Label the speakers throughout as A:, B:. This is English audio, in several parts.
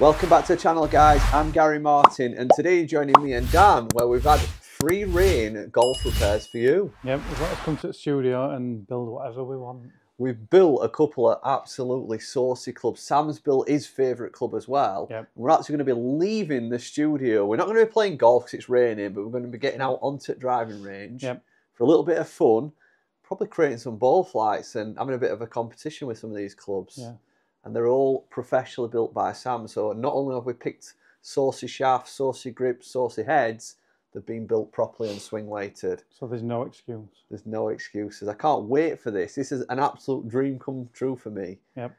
A: Welcome back to the channel, guys. I'm Gary Martin, and today joining me and Dan, where we've had free reign golf repairs for you.
B: Yep, we've got to come to the studio and build whatever we want.
A: We've built a couple of absolutely saucy clubs. Sam's built his favourite club as well.
B: Yep.
A: We're actually going to be leaving the studio. We're not going to be playing golf because it's raining, but we're going to be getting out onto the driving range
B: Yep.
A: for a little bit of fun, probably creating some ball flights and having a bit of a competition with some of these clubs.
B: Yeah.
A: And they're all professionally built by Sam. So not only have we picked saucy shafts, saucy grips, saucy heads, they've been built properly and swing weighted.
B: So there's no excuse.
A: There's no excuses. I can't wait for this. This is an absolute dream come true for me.
B: Yep.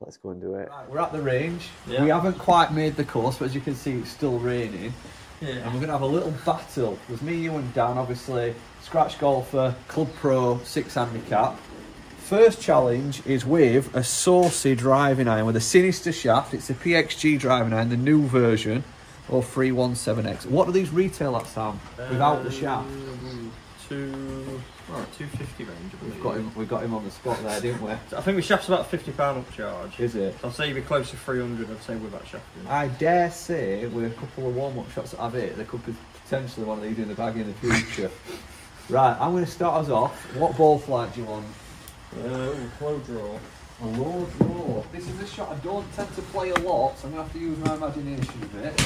A: Let's go and do it. we're at the range.
C: Yeah.
A: We haven't quite made the course, but as you can see, it's still raining. And we're going to have a little battle. There's me, you, and Dan, obviously. Scratch golfer, Club Pro, six handicap. First challenge is with a saucy driving iron with a sinister shaft. It's a PXG driving iron, the new version, 0317X. What do these retail at, Sam? Without the shaft?
C: Um, Two, well, 250 range.
A: We've got him. We got him on the spot there, didn't we?
C: I think the shaft's about £50 upcharge.
A: Is it?
C: So I'll say you'd be close to 300 I'd say with that shaft.
A: I dare say, with a couple of warm-up shots that I've hit, there could be potentially one of these in the bag in the future. right, I'm going to start us off. What ball flight do you want?
C: Uh, ooh, draw.
A: A low draw. This is a shot I don't tend to play a lot, so I'm going to have to use my imagination a bit.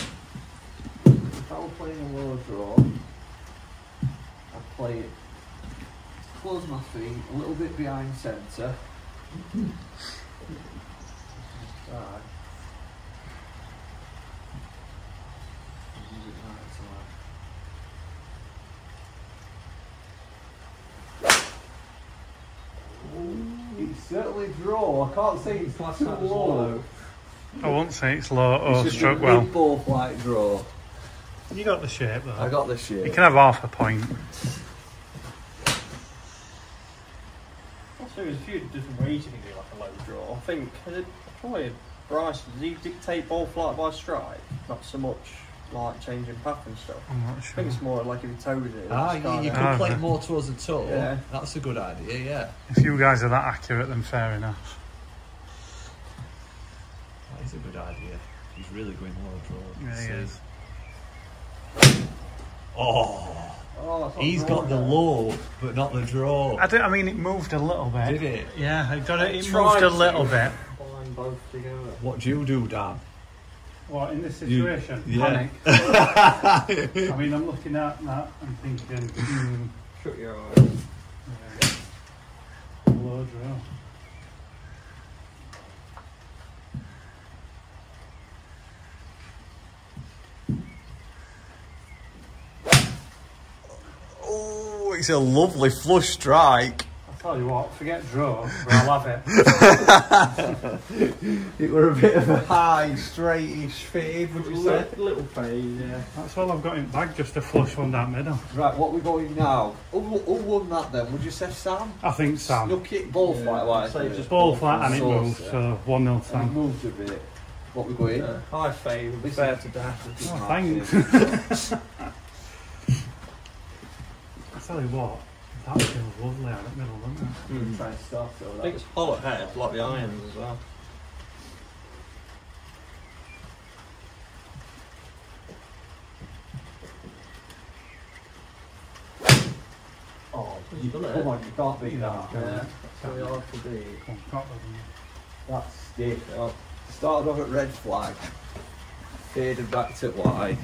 A: If I were playing a low draw, I'd play it, close my feet, a little bit behind centre. Use it right to left. It's draw. I can't say it's
C: Class
A: too
C: that as
A: low.
C: low.
B: I won't say it's low or
A: It's
B: struck
A: a
B: well.
A: good ball flight draw.
B: You got the shape though.
A: I got the shit.
B: You can have half a point.
C: Also, there's a few different ways you can do like a low draw. I think, is it probably Bryce, does he dictate ball flight by strike? Not so much like changing path and stuff.
B: I'm not sure.
C: I think it's more like if he toes it.
A: Ah, you, you could
B: Ah,
A: play
B: okay.
A: more towards the toe.
C: Yeah.
A: That's a good idea, yeah.
B: If you guys are that accurate, then fair enough.
A: That is a good idea. He's really going low draw.
B: Yeah, he is.
A: Oh,
C: Oh,
A: He's got the
C: no.
A: low, but not the draw.
B: I, don't, I mean, it moved a little bit.
A: Did it?
B: Yeah, it got it. It
C: Tried
B: moved a little bit.
C: Combine both together.
A: What do you do, Dan?
B: What in this
A: You-
B: situation?
A: yeah.
B: Panic. I mean, I'm looking at that and thinking, hmm,
C: Shut your eyes.
B: yeah. low draw.
A: Oh, it's a lovely flush strike.
B: I'll tell you what, forget draw, but I'll have it.
A: It were a bit of a high, straightish fade, would you say?
C: Little, little phase, yeah.
B: That's all I've got in bag, just a flush one down middle.
A: Right, what we going now? Who, who won that then? Would you say Sam?
B: I think Sam.
A: Snuck it ball
C: Yeah,
A: flight wise.
C: I'd say just
A: it?
B: Ball flat and it
A: Sauce,
B: moves,
A: yeah.
B: so 1 0
A: And it
B: Sam.
A: moved a bit. What we going?
C: Yeah. Uh, high fade would be fair to death.
B: Oh, thanks. I tell you what, that feels lovely out of the middle, doesn't it?
C: Mm.
A: Try and start it.
C: I think it's hollow head, like the irons as well.
A: Oh,
C: You've done it.
A: come on, you can't beat that.
C: Yeah,
A: Yeah.
C: that's really hard to beat.
B: Come on, got them.
A: That's stiff. Started off at red flag, faded back to white.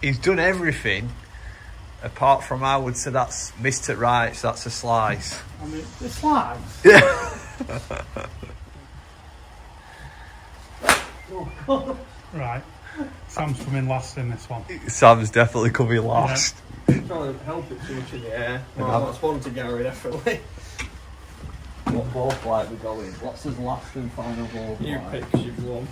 A: He's done everything apart from I would say that's missed it right, so that's a slice.
B: I mean, the slice? Yeah. right. Sam's coming last in this one.
A: Sam's definitely coming last.
C: Trying to help it too much in the air. Well, that's one to Gary, definitely.
A: What ball flight we going? What's his last and final ball
C: You
A: flight?
C: pick, you've won.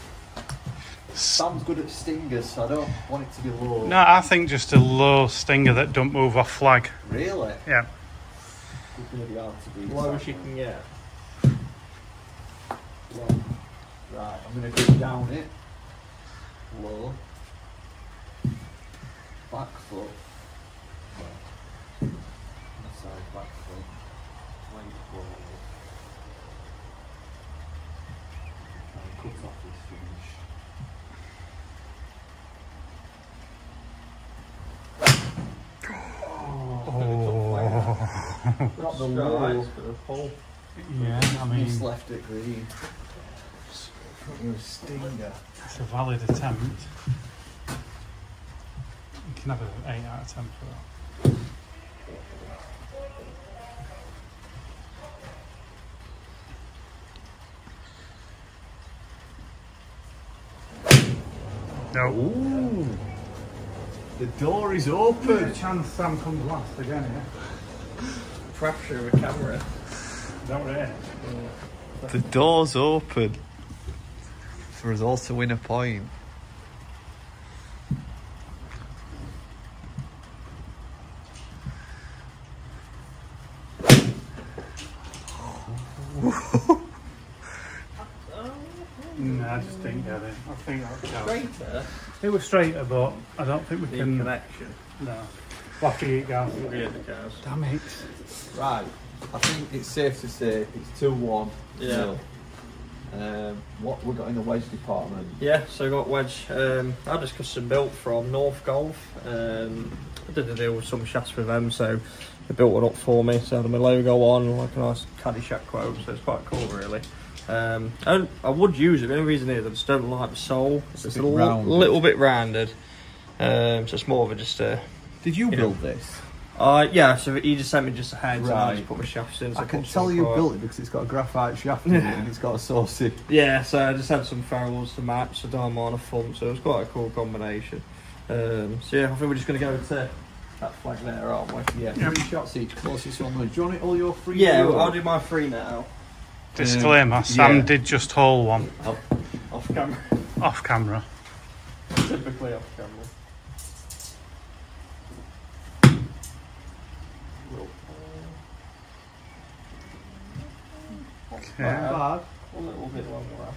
A: Sam's good at stingers, so I don't want it to be low.
B: No, I think just a low stinger that don't move off flag.
A: Really?
B: Yeah.
A: It's going to be hard to beat.
C: Why
A: was
C: she can get? Low.
A: Right, I'm going to go down it. Low. Back foot. Well, side back foot. Length forward.
C: Stripes, but a full.
B: Yeah, I mean,
A: Just left it green. You're a stinger.
B: it's a valid attempt. You can have an 8 out of 10 for that. No.
A: Ooh. The door is
B: Good
A: open.
B: chance Sam comes last again, yeah?
C: Pressure with camera.
B: Is that what?
A: The door's open. For us all to win a point.
B: No, I just didn't get it. I think that counts.
C: Straighter.
B: It was straighter, but I don't think we
C: The
B: can.
C: connection.
B: No. We'll have to eat gas.
C: Yeah, the cows.
B: Damn it.
A: Right. I think it's safe to say it's 2 1.
C: Yeah.
A: Um, what we got in the wedge department?
C: Yeah, so I got wedge. Um, I had this custom built from North Golf. Um, I did a deal with some shafts with them, so they built one up for me. So I had my logo on, like a nice Caddyshack quote. So it's quite cool, really. Um, I, I would use it. The only reason is I just don't like the sole. It's,
A: It's a
C: a
A: bit
C: li- little bit rounded. Um, so it's more of a just a.
A: Did you
C: Yeah.
A: build this?
C: Uh, yeah, so he just sent me just a heads and I just put my shafts in. so
A: I can tell you built it because it's got a graphite shaft in it and it's got a saucy.
C: Yeah, so I just had some ferrules to match, so dime on a front, so it was quite a cool combination. Um, so yeah, I think we're just going to go to that flag there, aren't we?
A: Yeah, three shots each, closest one wins. Do you want it all your free?
C: Yeah, well, I'll do my free now,
B: Disclaimer Sam
A: yeah.
B: did just haul one
C: off camera.
B: off camera.
C: Typically off camera.
B: Okay.
A: Not bad.
C: A little bit longer.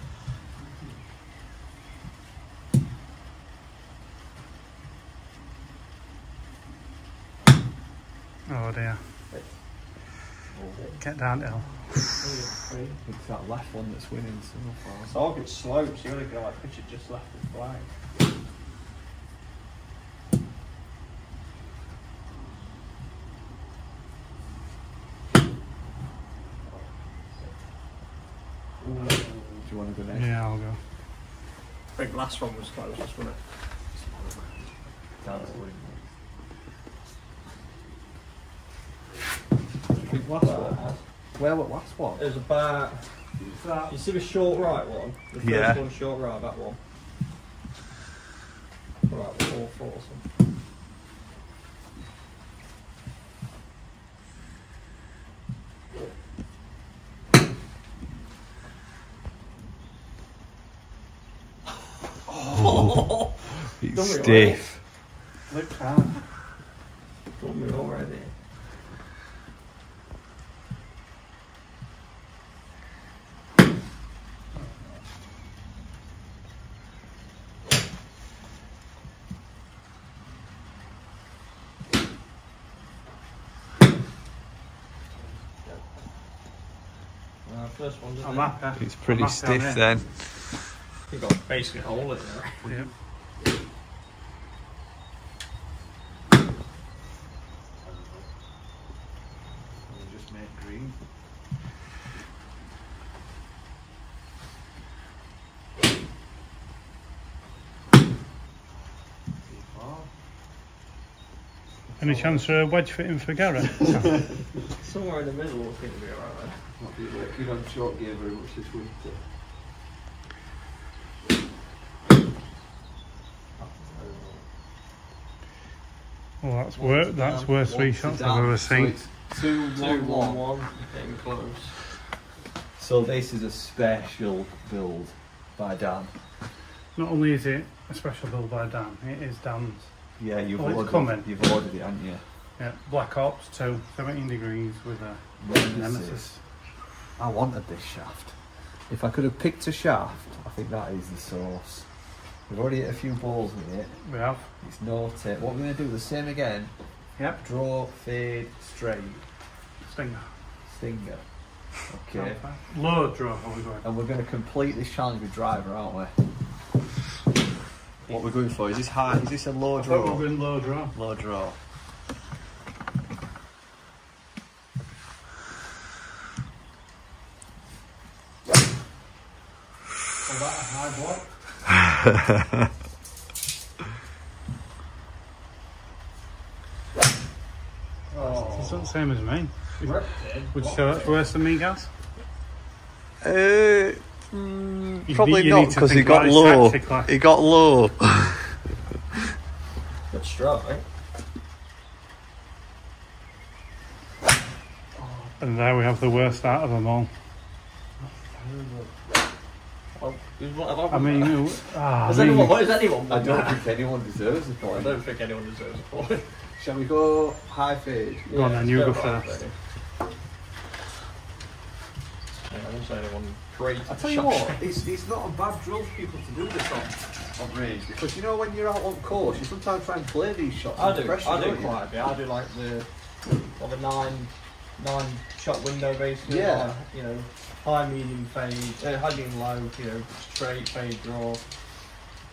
B: Oh dear. Get down hill.
A: It's that left one that's winning so far.
C: So I'll get slopes, you're going to go like pitch it just left of flag.
A: Want to go next?
B: Yeah, I'll go.
C: I think last one was close, wasn't it?
A: Dan's winning. I think last one. Where what last one?
C: It was about. You see the short right one? The first
A: Yeah.
C: one short right, that one. Right, four, four, something.
A: It's
C: Don't we
A: stiff.
B: Look hard.
C: Got me already. Uh, first one,
B: I'm
C: it?
A: It's pretty
B: I'm
A: stiff
B: it.
A: then.
C: You got basically a hole in there.
B: Yep.
A: We just made green.
B: Any chance for a wedge fitting for Garrett?
C: Somewhere in the middle, I think we'll be alright.
A: Not be working on short gear very much this winter.
B: Well, that's worth that's worth three shots I've ever seen.
A: Two,
C: Two,
A: one,
C: one,
A: one.
C: one. Getting close.
A: So this is a special build by Dan.
B: Not only is it a special build by Dan, it is Dan's.
A: Yeah, you've
B: Oh, it's
A: ordered.
B: coming.
A: You've ordered it, haven't you?
B: Yeah, Black Ops 2, 17 degrees with a
A: Nemesis.
B: Nemesis.
A: I wanted this shaft. If I could have picked a shaft, I think that is the source. We've already hit a few balls with it.
B: We have.
A: It's naughty. What we're going to do, the same again.
B: Yep.
A: Draw, fade, straight,
B: Stinger.
A: stinger. Okay.
B: Low draw, are we going?
A: And we're going to complete this challenge with driver, aren't we? What we're going for? Is this high? Is this a low draw?
B: I we're going low draw.
A: Low draw. that oh.
B: It's not the same as me. Would you say that's worse than me, guys?
A: Uh, mm, probably
B: need- you
A: not because he
B: think
A: got low. He got low.
C: Good strike.
B: And there we have the worst out of them all.
C: Well, who's
B: I mean, who- ah,
C: has
B: I mean,
C: anyone, what is anyone?
A: I don't think anyone deserves a point.
C: I don't think anyone deserves a point.
A: Shall we go high fade?
B: Go on then, you go first.
C: ready. Yeah, I won't say anyone great.
A: I tell you what, it's, it's not a bad drill for people to do this on, on range because you know when you're out on course, you sometimes try and play these shots.
C: I do.
A: Pressure,
C: I do quite a bit. I do like the of a nine nine shot window basically.
A: Yeah.
C: like, you know, high, medium, fade, uh, high, medium, low. You know, straight, fade, draw.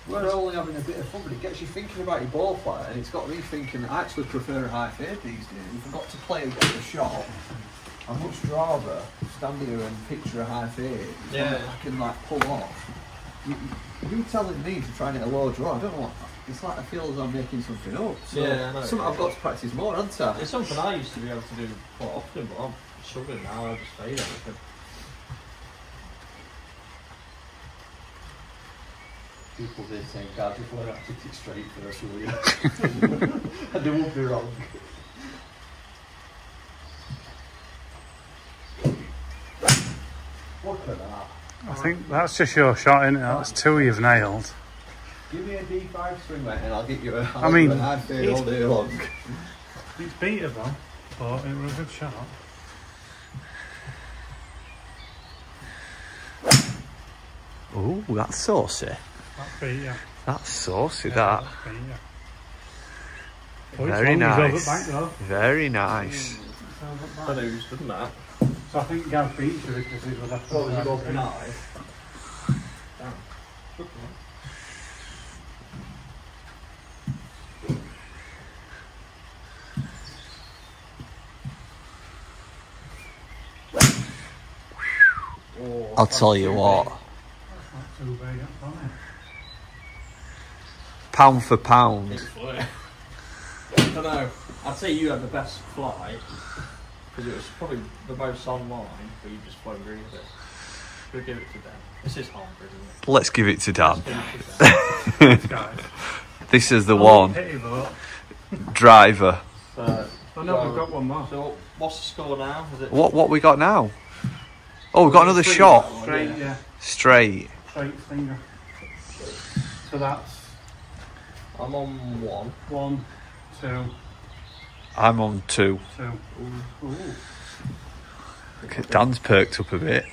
A: We're only having a bit of fun, but it gets you thinking about your ball flight, and it's got me thinking. I actually prefer a high fade these days. I've got to play a shot, I'd much rather stand here and picture a high fade.
C: Yeah.
A: I can like pull off. You, you, you telling me to try and hit a low draw? I don't know what. It's like I feel as I'm making something up. So
C: Yeah, I know.
A: something I've got to practice more, haven't I?
C: It's something I used to be able to do quite often, but I'm struggling now. I just fade everything.
A: People did saying, God, if I have to kick straight first, will you? and they won't be wrong. Look at that.
B: I think that's just your shot, isn't it? That's two you've nailed.
A: Give me a D5 swing, mate, and I'll get you a,
B: I
A: I'll
B: mean,
A: give you a high fade all day long.
B: It's beatable, but it was a good shot.
A: Oh, that's saucy.
B: That beat you.
A: That's saucy,
B: Yeah,
A: that.
B: that beat you. Oh,
A: Very
B: long, he's over
A: nice.
B: back though.
A: Very nice.
B: It's over
C: I
B: back.
C: don't know who's done that.
B: So I think Gav beat you because it was after
C: What was
B: the
C: it
B: last
C: open
B: beat.
C: eye? Damn. Good one. Oh,
A: I'll tell you what, pound for pound.
C: I don't know. I'd say you had the best flight because it was probably the most online, but you just flown green with it. We'll give it to Dan. This is Harbour, isn't
A: Let's give it to
C: it?
A: Dan.
C: Let's give it to Dan.
A: This is the
B: Oh,
A: one.
B: Pity vote.
A: Driver.
C: Uh, so,
B: Oh no, we've got one more.
C: so what's the score now? Is it
A: What what we got now? Oh, we've got another
C: Three,
A: shot.
B: Straight,
C: yeah.
B: yeah.
A: Straight.
B: Straight finger. So that's
C: I'm on one.
B: one, two,
A: I'm on two.
B: two. Ooh.
A: Dan's perked up a bit.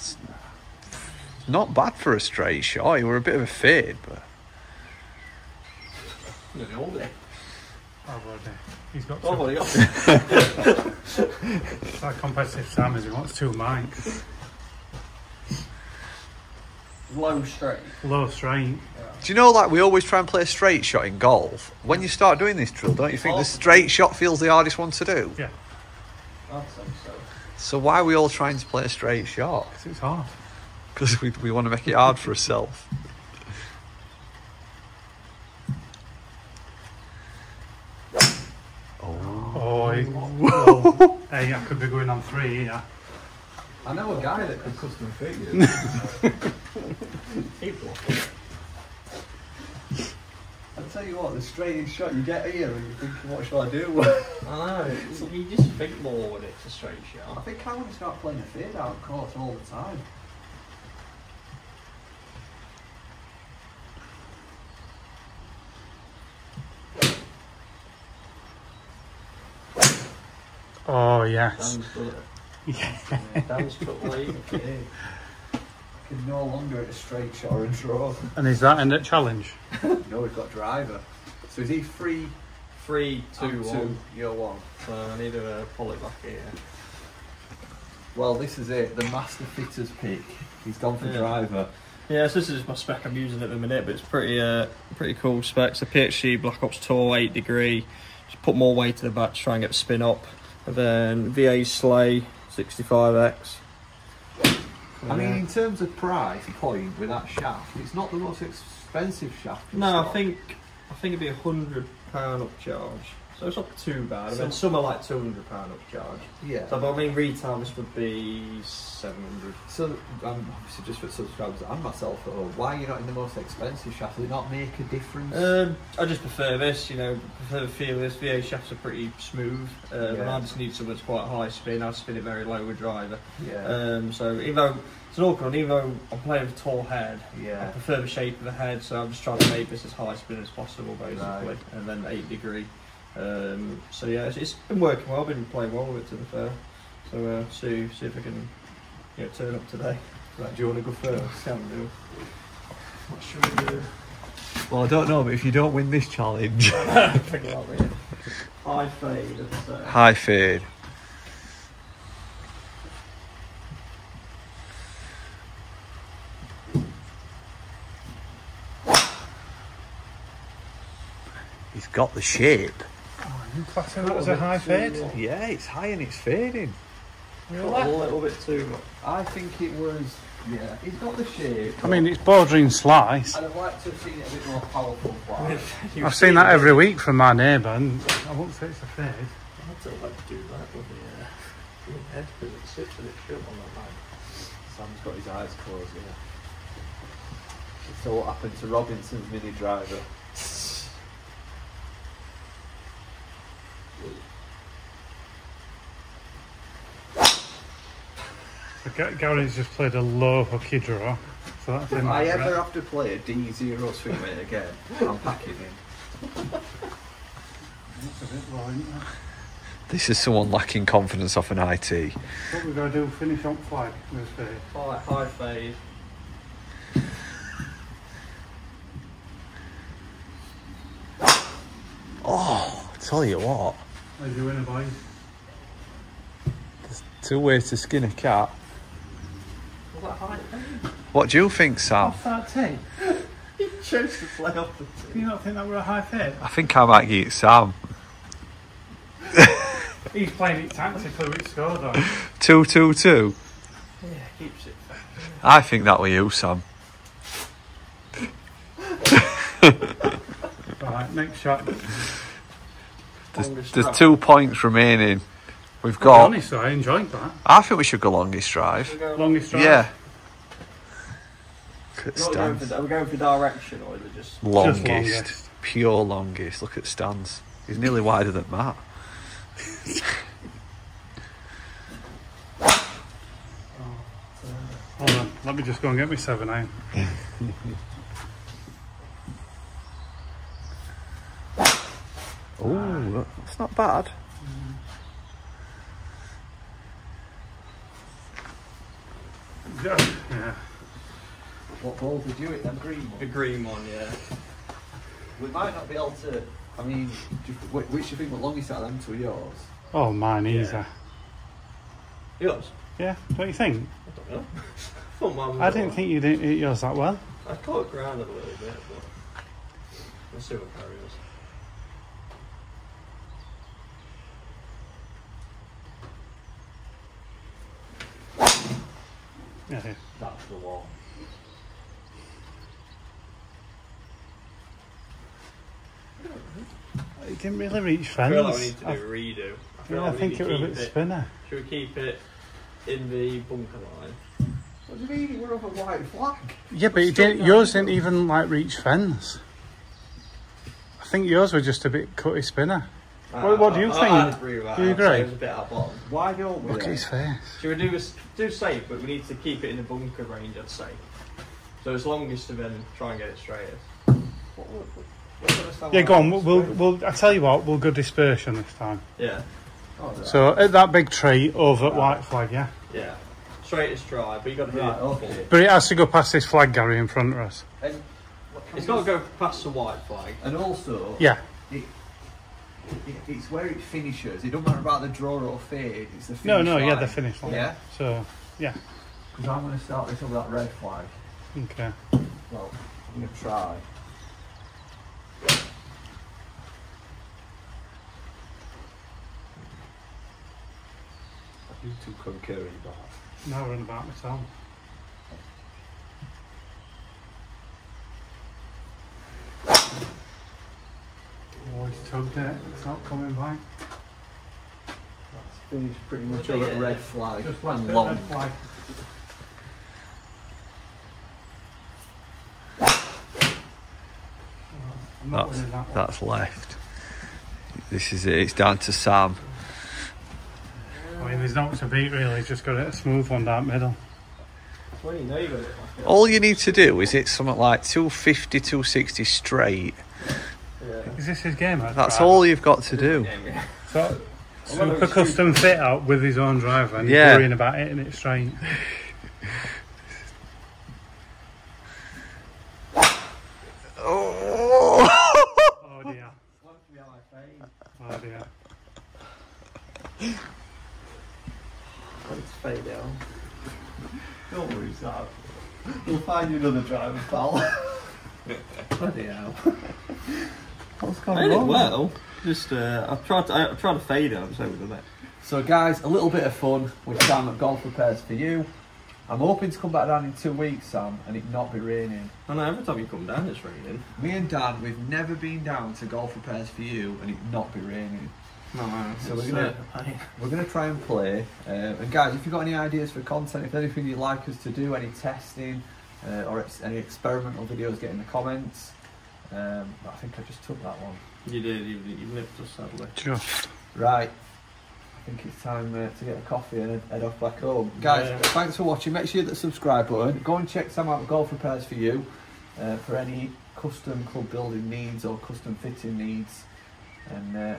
B: Yeah.
A: Not bad for a straight shot. You were a bit of a fade, but
C: Nearly all.
B: Oh, well, dear. He's got
C: Oh,
B: two.
C: well, you got
B: It's like competitive Sam is he wants two mine.
C: low straight.
B: Low straight.
A: do you know like we always try and play a straight shot in golf? When you start doing this drill, don't you think the straight shot feels the hardest one to do?
B: Yeah,
C: I'd say so.
A: So why are we all trying to play a straight shot?
B: 'cause it's hard.
A: Because we, we want to make it hard for ourselves. Oh.
B: Oh, he, well, hey, I could be going on three here.
A: I know a guy that could custom fit you.
C: Keep going.
A: I'll tell you what, the straightest shot you get here and you're thinking, what shall I do?
C: I know. You just think more when it's a straight
A: I
C: shot.
A: think I want to start playing a fade out of course all the time.
B: Oh yes.
C: Dan's done it.
B: Yeah.
C: Dan's took lead.
A: Okay. Can no longer hit a straight shot or a draw.
B: And is that end at challenge?
A: no, we've got driver. So is he free?
C: Three, two,
A: I'm
C: one.
A: You're one.
C: So I need to uh, pull it back here.
A: Well, this is it. The master fitter's pick. He's gone for
C: Yeah.
A: driver.
C: Yeah, so this is my spec I'm using at the minute, but it's pretty uh, pretty cool specs. The PXG Black Ops Tour 8 degree. Just put more weight to the back to try and get the spin up. And then VA Sleigh 65X.
A: I mean, in terms of price point with that shaft, it's not the most expensive shaft.
C: no, I think I think it'd be a hundred pound upcharge. So it's not too bad. I mean, some are like two hundred pound upcharge.
A: Yeah.
C: So, but I mean, retail this would be seven hundred.
A: So, um, obviously, just for subscribers and myself at home, why are you not in the most expensive shaft? Does it not make a difference?
C: Um, I just prefer this. You know, prefer the feel of this. VA shafts are pretty smooth, uh, and I just need something that's quite high spin. I spin it very low with driver.
A: yeah.
C: Um, so even though it's an awkward one, even though I'm playing with a tall head,
A: yeah.
C: I prefer the shape of the head. So I'm just trying to make this as high spin as possible, basically,
A: Right.
C: and then eight degree. Um, so yeah, it's, it's been working well. I've been playing well with it to be fair. So uh, see see if I can you know, turn up today.
A: Right, do you want to go first?
C: Can do. What should we do?
A: Well, I don't know, but if you don't win this challenge,
C: Figure out really. High fade. Let's
A: high fade. He's got the shape.
B: You classing that as a high fade?
A: Yeah, it's high and it's fading.
C: A little bit too much.
A: I think it was. Yeah, it's got the shape.
B: I mean, it's bordering slice.
A: I'd have liked to have seen it a bit more powerful.
B: I've seen that every week from my neighbour, and I won't say it's a fade.
C: I'd still like to do that with the, uh, with head because it sits and it's shut on that line.
A: Sam's got his eyes closed. Yeah. So what happened to Robinson's mini driver?
B: Gary's just played a low hooky draw, so that's
A: If
B: in
A: I
B: that
A: ever have to play a D0 swing weight again, I'm packing in.
B: That's a bit low, isn't it?
A: This is someone lacking confidence off an IT.
B: What we're going to do, finish on flag with a fade.
C: High, high fade.
A: Oh, I tell you what,
B: As you win a boys.
A: two ways to skin a cat.
C: Was that high fade?
A: What do you think, Sam?
B: Off that tee?
C: He chose to play off the
B: Do you not think that were a high fade?
A: I think I might get Sam.
B: He's playing it tactically with scores on.
A: Two, two, two.
C: Yeah, keeps it.
A: I think that were you, Sam.
B: Right, next shot.
A: There's, there's two points remaining. We've
B: To be
A: got.
B: honest, though, I enjoyed that.
A: I think we should go longest drive.
C: We're
B: Longest drive.
A: Yeah. Look at
C: not going
A: Stans.
C: for, are we going for direction or is it just.
A: Longest.
B: longest.
A: Pure longest. Look at Stans. He's nearly wider than Matt.
B: Oh, hold on, let me just go and get me seven iron.
A: Oh, that's not bad.
B: Yeah.
A: What ball did you hit? Them green one.
C: The green one, yeah.
A: We might not be able to. I mean, do you- which do you think the longest out of them two are yours?
B: Oh, mine easy.
C: Yeah. Uh, yours?
B: Yeah, don't you think?
C: I don't know. thought mine was
B: I didn't
C: alright.
B: think you didn't hit yours that well.
C: I caught it grounded a little bit, but. Let's see what Harry is.
B: Yeah, yeah.
A: That's the wall.
B: It didn't really reach
C: I feel like we need to do a redo. I feel
B: yeah,
C: like
B: I
C: we
B: think
C: need
B: it
C: to
B: was a bit
C: it.
B: spinner.
C: Should we keep it in the bunker line?
A: What do you mean? We're over white flag.
B: Yeah, but it didn't, yours didn't even like reach fence. I think yours were just a bit cutty spinner. What- what do you
C: I-
B: think?
C: I, agree with that.
B: Do you
C: I'd
B: agree?
C: It was a bit at bottom.
A: Why don't we?
B: Look at his face.
C: Should we do a s do safe, but we need to keep it in the bunker range, I'd say. So as longest to then try and get it straighter.
A: What- what- what- what's gonna
B: Yeah, go on.
A: that?
B: We'll, we'll, we'll. I tell you what. We'll go dispersion this time.
C: Yeah,
A: Oh, right.
B: So at that big tree over at White Flag, yeah.
C: yeah. Straightest dry, but you got to hit
A: Right,
C: it.
A: okay.
B: But it has to go past this flag, Gary, in front of us.
A: And what can
C: It's
A: we
C: got to
A: just-
C: go past the white flag.
A: And also,
B: Yeah.
A: It, it, it's where it finishes. It don't matter about the draw or fade. It's the finish
B: No, no, yeah,
A: line.
B: the finish line.
A: Yeah.
B: So, yeah.
A: Because I'm going to start this over that red flag.
B: Okay.
A: Well, I'm going to try. You two couldn't care about.
B: Now we're on about myself. Oh, he's tugged it. It's not coming back.
A: That's finished pretty much over at red flag
B: Just left
A: and
B: it,
A: long.
B: red flag.
A: That's,
B: that
A: that's left. This is it. It's down to Sam.
B: I mean, there's not to beat really. He's just got it a smooth one down middle.
C: Well, you know you got it.
A: All you need to do is hit something like 250, 260 straight.
C: Yeah.
B: Is this his game?
A: That's
B: driver?
A: all you've got to do.
B: So, super custom fit out with his own driver and
A: Yeah.
B: worrying about hitting it straight.
A: Oh!
B: Oh dear. Oh dear.
C: Let's fade out.
A: Don't worry, Sam. We'll find you another driver, pal.
C: Bloody hell.
A: What's
C: I
A: going
C: did
A: on?
C: well. Just uh, I've tried to I, I've tried to fade it. I'm so good at it.
A: So, guys, a little bit of fun with Sam at Golf Repairs for you. I'm hoping to come back down in two weeks, Sam, and it not be raining.
C: I know every time you come down, it's raining.
A: Me and Dan, we've never been down to Golf Repairs for you, and it not be raining.
C: No, no.
A: So we're gonna-
C: uh.
A: We're going to try and play. Uh, and guys, if you've got any ideas for content, if anything you'd like us to do, any testing uh, or ex- any experimental videos, get in the comments. Um, but I think I just took that one.
C: You did. You, you nipped us sadly.
B: Just.
A: Right. I think it's time uh, to get a coffee and head off back home. Guys,
C: Yeah.
A: thanks for watching. Make sure you hit the subscribe button. Go and check Sam out Golf Repairs for you uh, for any custom club building needs or custom fitting needs. And uh,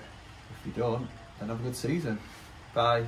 A: if you don't, then have a good season. Bye.